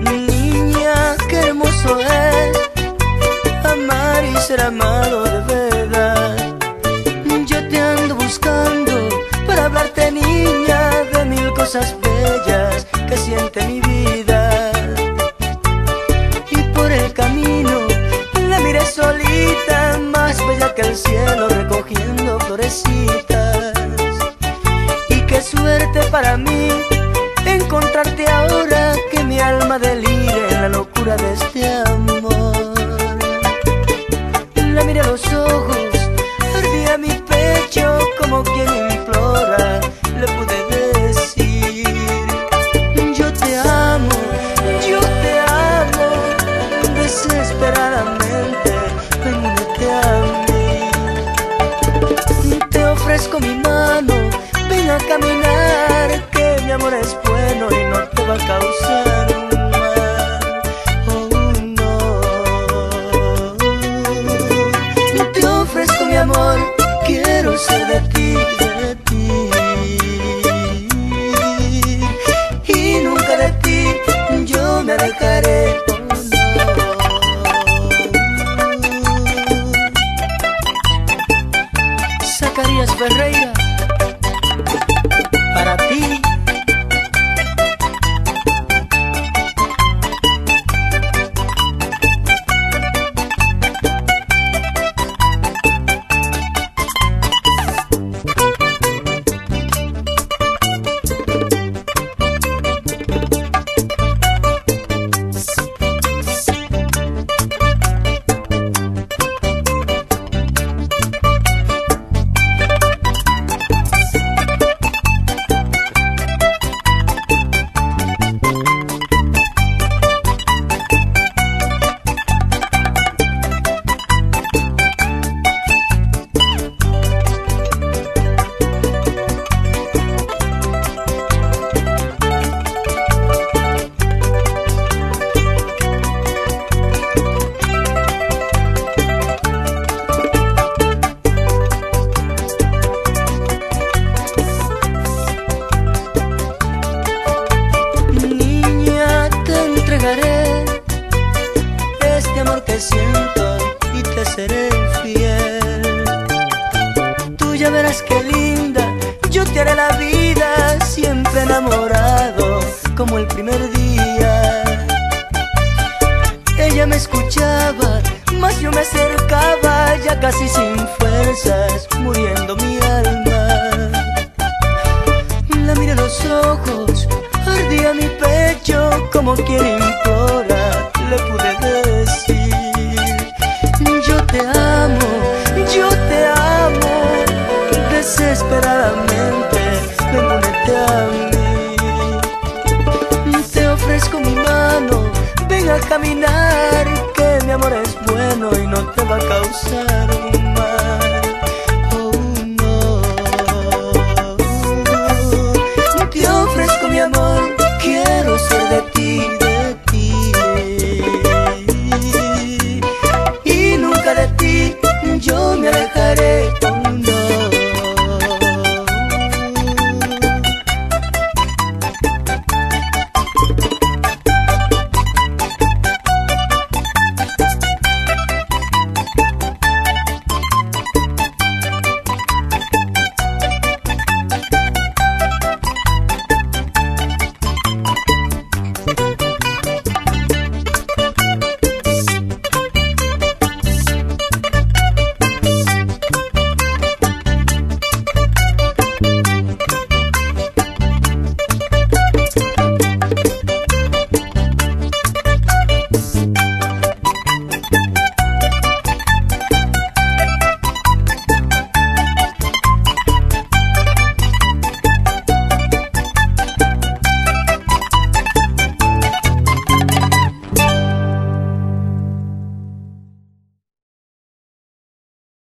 Niña, qué hermoso es amar y ser amado de verdad. Yo te ando buscando para hablarte, niña, de mil cosas bellas que siente mi el cielo, recogiendo florecitas. Y qué suerte para mí encontrarte ahora que mi alma delire en la locura de este bueno y no te va a causar un mal. Oh, no. Te ofrezco mi amor, quiero ser de ti, de ti. Y nunca de ti yo me alejaré. Ferreira, verás qué linda, yo te haré la vida siempre enamorado como el primer día. Ella me escuchaba, más yo me acercaba ya casi sin fuerzas, muriendo mi alma. La miré a los ojos, ardía mi pecho como quien implora, le pude decir, desesperadamente, ven únete a mí. Te ofrezco mi mano, ven a caminar, que mi amor es bueno y no te va a causar